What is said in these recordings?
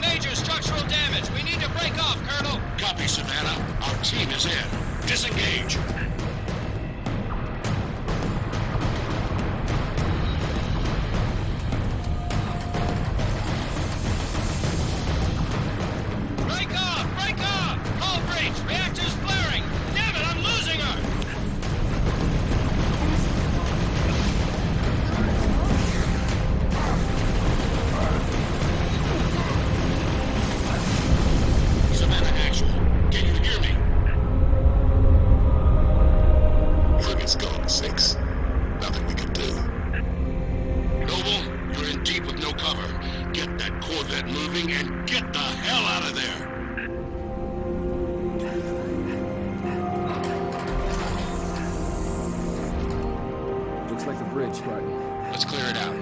Major structural damage. We need to break off, Colonel. Copy, Savannah. Our team is in. Disengage. Bridge, Spartan. Let's clear it out.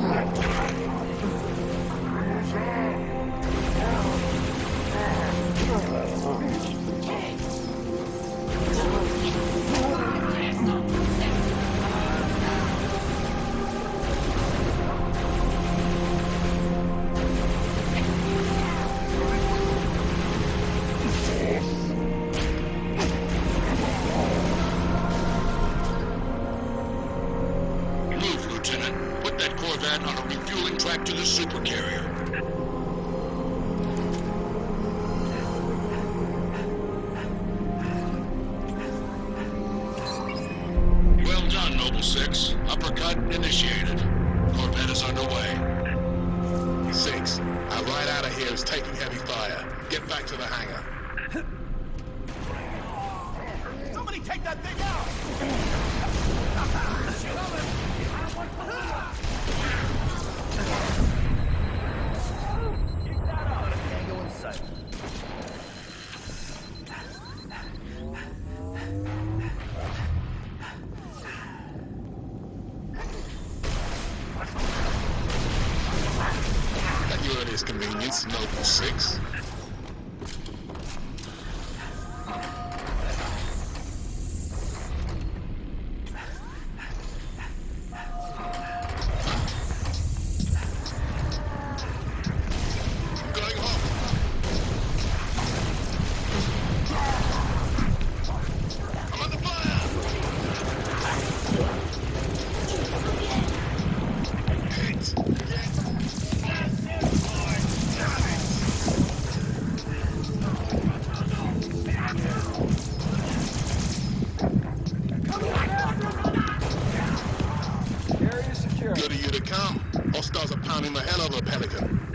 Move, that on a refueling track to the supercarrier. Well done, Noble Six. Uppercut initiated. Corvette is underway. Six, our ride out of here is taking heavy fire. Get back to the hangar. Somebody take that thing out! It's Noble 6. Pelican.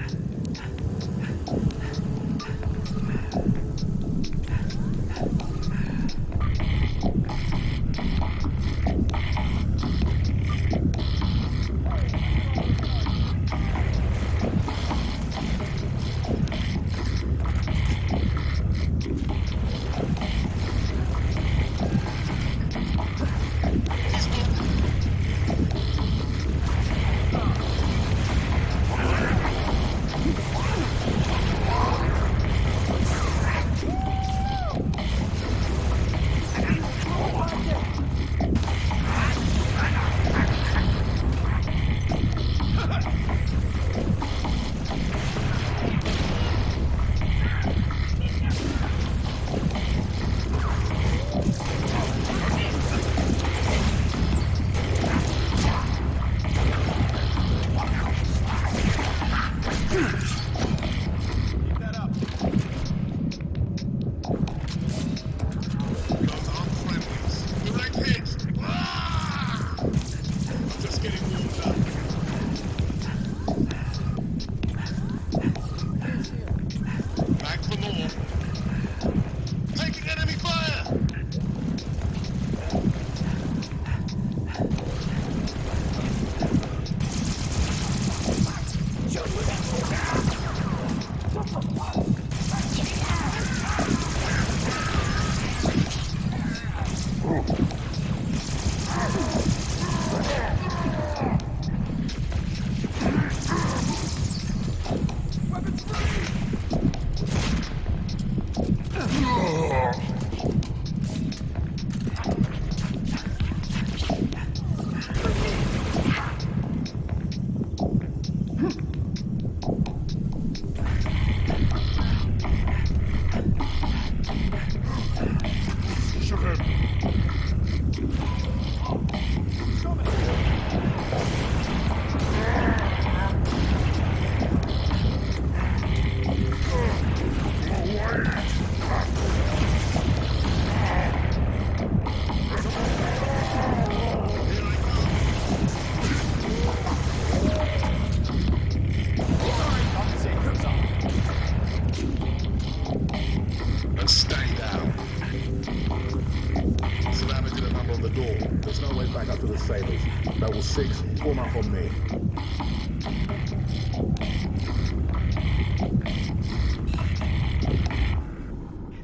back up to the sailors. Noble 6, form up on me.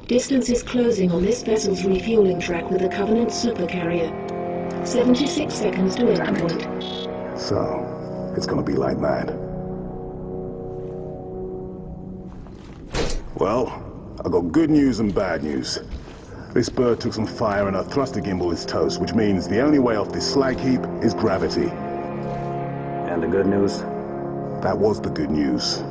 Distance is closing on this vessel's refueling track with the Covenant supercarrier. 76 seconds to end point. So, it's gonna be like that. Well, I got good news and bad news. This bird took some fire and our thruster gimbal is toast, which means the only way off this slag heap is gravity. And the good news? That was the good news.